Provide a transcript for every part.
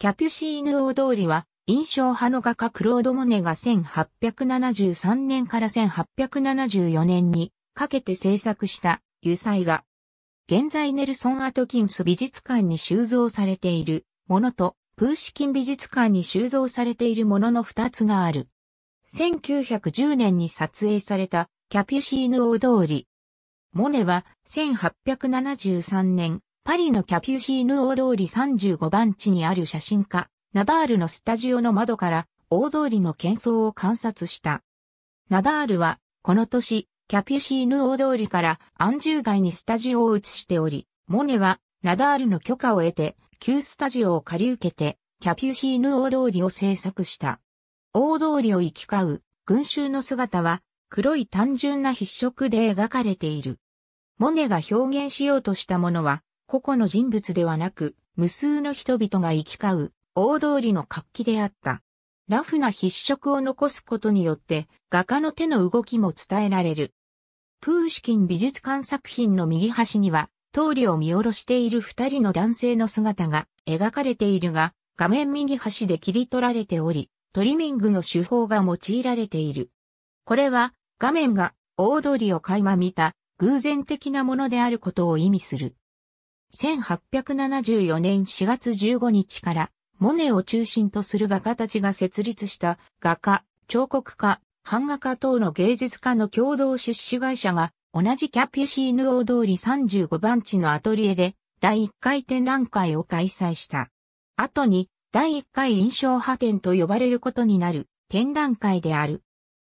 キャピュシーヌ大通りは、印象派の画家クロード・モネが1873年から1874年にかけて制作した油彩画。現在ネルソン・アトキンス美術館に収蔵されているものと、プーシキン美術館に収蔵されているものの二つがある。1910年に撮影されたキャピュシーヌ大通り。モネは1873年パリのキャピューシーヌ大通り35番地にある写真家、ナダールのスタジオの窓から大通りの喧騒を観察した。ナダールは、この年、キャピューシーヌ大通りから安住街にスタジオを移しており、モネは、ナダールの許可を得て、旧スタジオを借り受けて、キャピューシーヌ大通りを制作した。大通りを行き交う、群衆の姿は、黒い単純な筆色で描かれている。モネが表現しようとしたものは、個々の人物ではなく、無数の人々が行き交う大通りの活気であった。ラフな筆色を残すことによって画家の手の動きも伝えられる。プーシキン美術館作品の右端には通りを見下ろしている二人の男性の姿が描かれているが画面右端で切り取られておりトリミングの手法が用いられている。これは画面が大通りを垣間見た偶然的なものであることを意味する。1874年4月15日からモネを中心とする画家たちが設立した画家、彫刻家、版画家等の芸術家の共同出資会社が同じキャピュシーヌ大通り35番地のアトリエで第1回展覧会を開催した。後に第1回印象派展と呼ばれることになる展覧会である。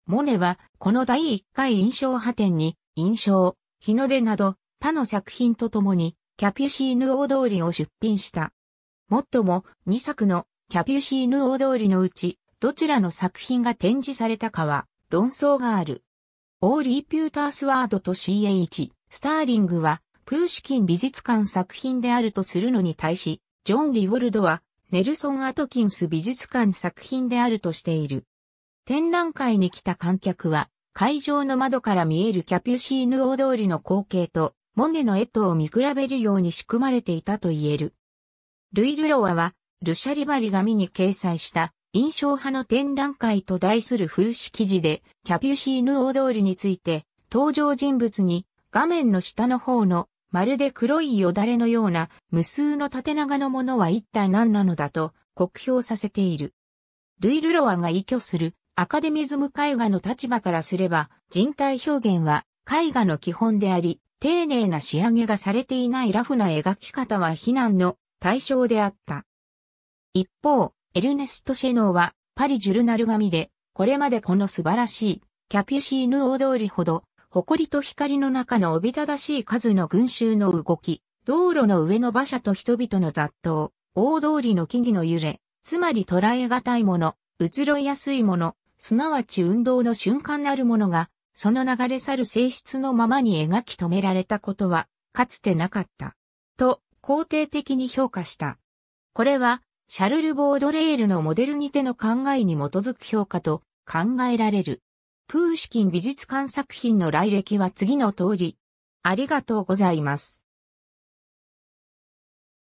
モネはこの第1回印象派展に印象、日の出など他の作品とともにキャピュシーヌ大通りを出品した。もっとも2作のキャピュシーヌ大通りのうちどちらの作品が展示されたかは論争がある。オーリー・ピュータースワードと CH、スターリングはプーシキン美術館作品であるとするのに対し、ジョン・リウォルドはネルソン・アトキンス美術館作品であるとしている。展覧会に来た観客は会場の窓から見えるキャピュシーヌ大通りの光景とモネの絵とを見比べるように仕組まれていたと言える。ルイ・ルロワは、ルシャリバリ紙に掲載した印象派の展覧会と題する風刺記事で、キャピュシーヌ大通りについて、登場人物に画面の下の方のまるで黒いよだれのような無数の縦長のものは一体何なのだと酷評させている。ルイ・ルロワが依拠するアカデミズム絵画の立場からすれば人体表現は絵画の基本であり、丁寧な仕上げがされていないラフな描き方は非難の対象であった。一方、エルネスト・シェノーはパリジュルナル紙で、これまでこの素晴らしいキャピュシーヌ大通りほど、誇りと光の中のおびただしい数の群衆の動き、道路の上の馬車と人々の雑踏、大通りの木々の揺れ、つまり捉え難いもの、移ろいやすいもの、すなわち運動の瞬間なるものが、その流れ去る性質のままに描き止められたことは、かつてなかった。と、肯定的に評価した。これは、シャルル・ボードレールのモデルにての考えに基づく評価と考えられる。プーシキン美術館作品の来歴は次の通り。ありがとうございます。